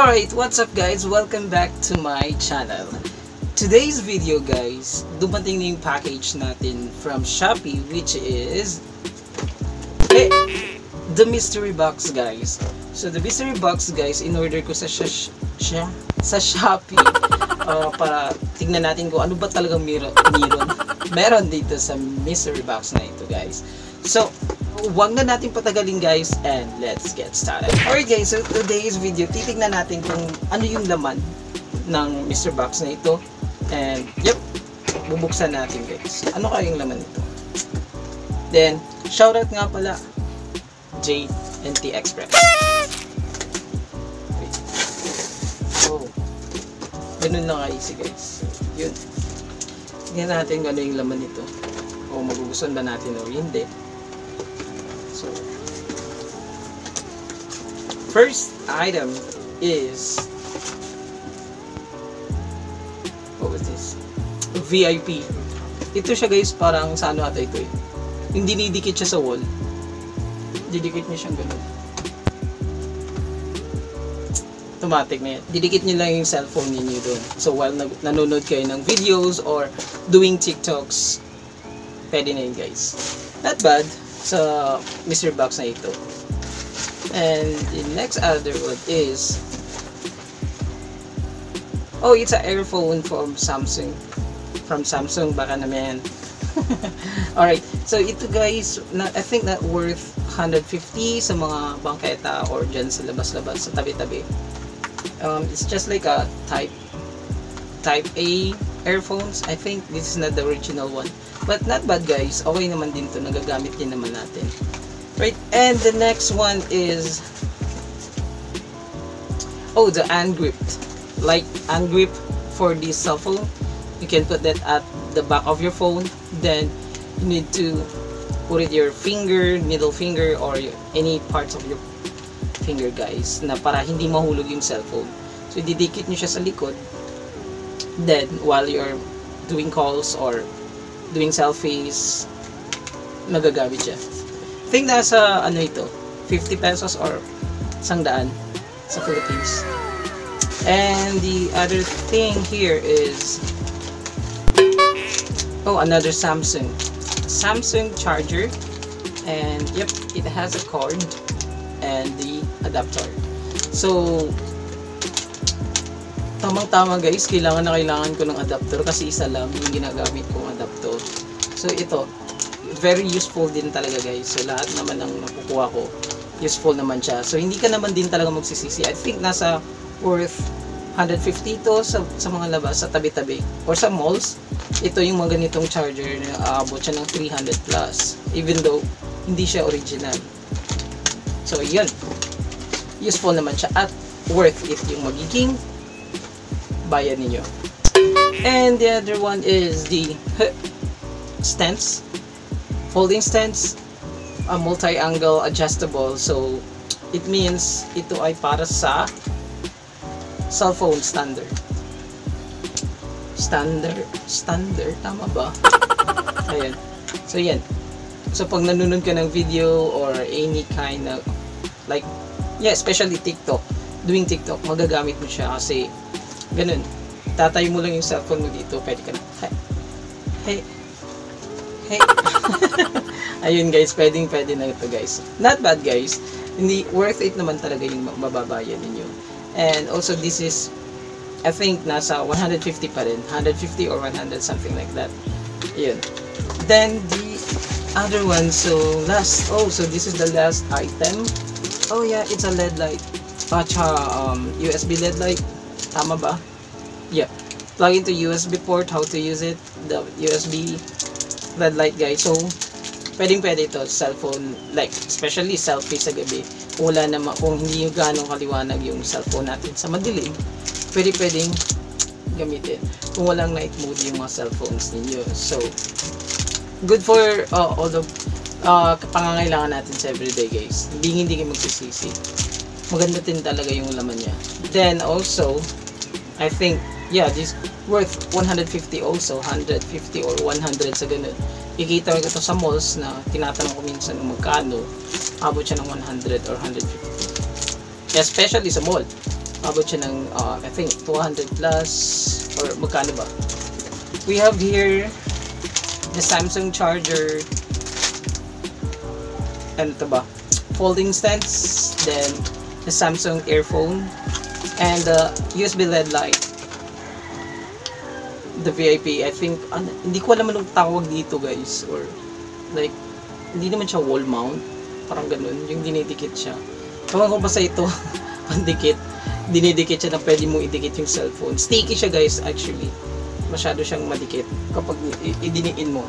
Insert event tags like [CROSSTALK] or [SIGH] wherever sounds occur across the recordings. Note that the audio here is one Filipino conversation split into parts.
Alright, what's up guys? Welcome back to my channel. Today's video guys, dumating na yung package natin from Shopee which is eh, the mystery box guys. So the mystery box guys, in order ko sa sh siya, sa Shopee uh, [LAUGHS] para tingnan natin kung ano ba talagang meron, meron, meron dito sa mystery box na ito guys. So, wag na natin patagalin guys and let's get started. Alright guys, so today's video, titignan natin kung ano yung laman ng Mr. Box na ito. And yep, bubuksan natin guys. Ano kaya yung laman nito? Then, shoutout nga pala, JNT Express. Wait. Oh. Ganun lang easy guys. Yun. Tingnan natin kung ano yung laman nito. O magugustuhan ba natin o hindi. So, first item is what was this? VIP. Ito siya guys, parang sa ano ito eh. Yung dinidikit siya sa wall. Didikit niya siyang ganun. Automatic na yan. Didikit niyo lang yung cellphone niyo doon. So while nag nanonood kayo ng videos or doing TikToks, pwede na yun guys. Not bad sa Mr. Box na ito. And the next other one is Oh, it's an earphone from Samsung. From Samsung, baka naman. [LAUGHS] Alright, so ito guys, I think that worth 150 sa mga bangketa or dyan sa labas-labas, sa tabi-tabi. Um, it's just like a type type A earphones. I think this is not the original one. But not bad guys. Okay naman din to. Nagagamit din naman natin. Right. And the next one is Oh, the ungrip. Like ungrip for this cell phone. You can put that at the back of your phone. Then you need to put it your finger, middle finger or any parts of your finger guys na para hindi mahulog yung cellphone. So didikit nyo siya sa likod. Then while you're doing calls or doing selfies, magagamit siya. I think nasa ano ito, 50 pesos or 100 sa Philippines. And the other thing here is oh another Samsung Samsung charger and yep it has a cord and the adapter. So tamang tama guys, kailangan na kailangan ko ng adapter kasi isa lang yung ginagamit kong adapter. So ito, very useful din talaga guys. So lahat naman ng nakukuha ko, useful naman siya. So hindi ka naman din talaga magsisisi. I think nasa worth 150 to sa, sa mga labas, sa tabi-tabi. Or sa malls, ito yung mga ganitong charger na aabot siya ng 300 plus. Even though, hindi siya original. So yun. Useful naman siya at worth it yung magiging bayan ninyo. And the other one is the stance. Folding stance. A multi-angle adjustable. So, it means ito ay para sa cellphone standard. Standard. Standard. Tama ba? [LAUGHS] Ayan. So, yan. So, pag nanonood ka ng video or any kind of like, yeah, especially TikTok, doing TikTok, magagamit mo siya kasi ganun. Tatayo mo lang yung cellphone mo dito, pwede ka na, hey, hey. [LAUGHS] Ayun guys, pwedeng pwede na ito guys. Not bad guys. Hindi, worth it naman talaga yung mababayan ninyo. And also this is, I think nasa 150 pa rin. 150 or 100, something like that. Ayun. Then the other one, so last, oh, so this is the last item. Oh yeah, it's a LED light. At um, USB LED light. Tama ba? Yeah. Plug into USB port, how to use it, the USB LED light guys. So, pwedeng pwede ito, cellphone, like, especially selfie sa gabi. wala naman, kung hindi ganong kaliwanag yung cellphone natin sa madilim, pwede pwedeng gamitin. Kung walang night mode yung mga cellphones ninyo. So, good for uh, all the uh, pangangailangan natin sa everyday guys. Hindi hindi kayo magsisisi. Maganda din talaga yung laman niya. Then also, I think, yeah, this worth 150 also, 150 or 100 sa ganun. Ikita ko ito sa malls na tinatanong ko minsan kung magkano, abot siya ng 100 or 150. Especially sa mall. Abot siya ng, uh, I think, 200 plus, or magkano ba? We have here the Samsung charger ano to ba folding stands then the Samsung earphone and the USB LED light the VIP I think ano, hindi ko alam anong tawag dito guys or like hindi naman siya wall mount parang ganun yung dinidikit siya. Ewan ko basta ito [LAUGHS] pandikit. Dinidikit siya na pwede mo idikit yung cellphone. Sticky siya guys actually. Masyado siyang madikit kapag idiniin mo.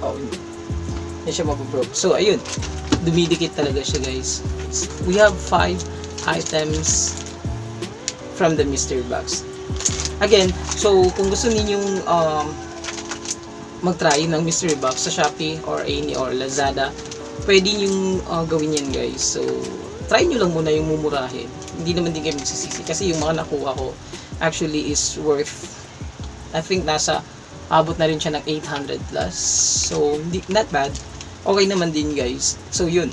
Oh hindi siya mabubroke. So ayun. Dumidikit talaga siya guys. We have five items from the mystery box. Again so kung gusto ninyong um, mag-try ng mystery box sa Shopee or any or Lazada pwede yung gawin yan guys. So try nyo lang muna yung mumurahin. Hindi naman din kayo magsisisi kasi yung mga nakuha ko actually is worth I think nasa abot na rin siya ng 800 plus. So hindi, not bad. Okay naman din guys. So yun.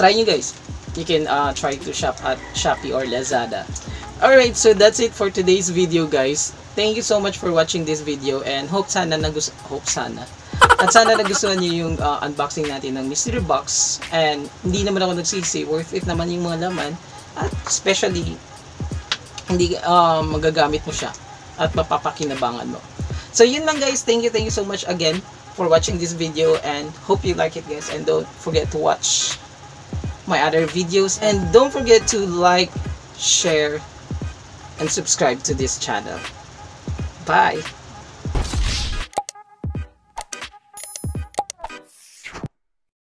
Try nyo guys. You can uh, try to shop at Shopee or Lazada alright so that's it for today's video guys. Thank you so much for watching this video and hope sana nagus hope sana. At sana nagustuhan niyo yung uh, unboxing natin ng mystery box. And hindi naman ako nagsisi. Worth it naman yung mga laman. At especially hindi uh, magagamit mo siya. At mapapakinabangan mo. So yun lang guys. Thank you thank you so much again for watching this video. And hope you like it guys. And don't forget to watch my other videos. And don't forget to like share and subscribe to this channel. Bye